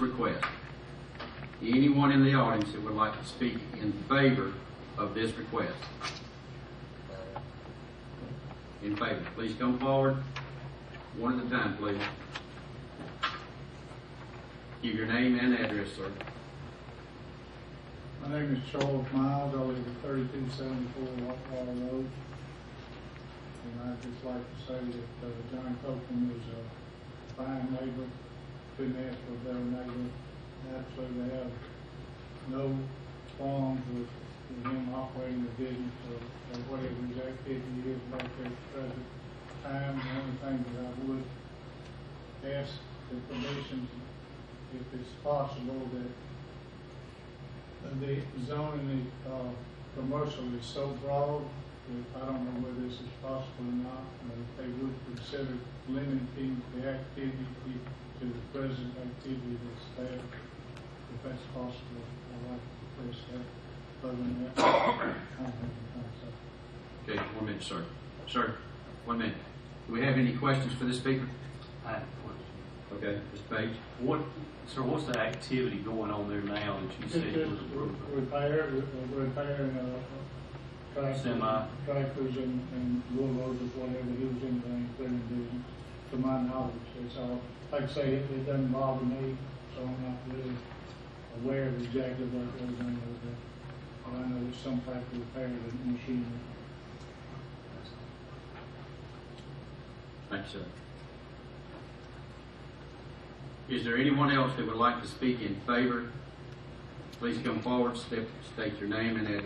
request. Anyone in the audience that would like to speak in favor of this request? In favor, please come forward, one at a time, please. Give your name and address, sir. My name is Charles Miles, I live at thirty-two seventy-four Water Road. And I'd just like to say that, uh, John Copeland is a fine neighbor, ask for a better neighbor. Absolutely have no qualms with, him operating the business or, or whatever his activity is back there at the present time. The only thing that I would ask the commission, if it's possible, that the zoning, uh, commercial is so broad, I don't know whether this is possible or not, but if they would consider limiting the activity to the present activity that's there, if that's possible, I'd like to press that. Other than that, I don't have anything, so. Okay, one minute, sir. Sir, one minute. Do we have any questions for the speaker? I have a question. Okay, Ms. Page? What, sir, what's the activity going on there now that you said It's was just approved? repair, re- repairing, uh, tractors. Semi. Tractors and, and bulldozers, whatever, he was in the clearing business, to my knowledge, all. Like I say, it, it doesn't bother me, so I'm not really aware of exactly what goes on over there. All I know is some type of repair of the machine. Thank you, sir. Is there anyone else that would like to speak in favor? Please come forward, state, state your name and address.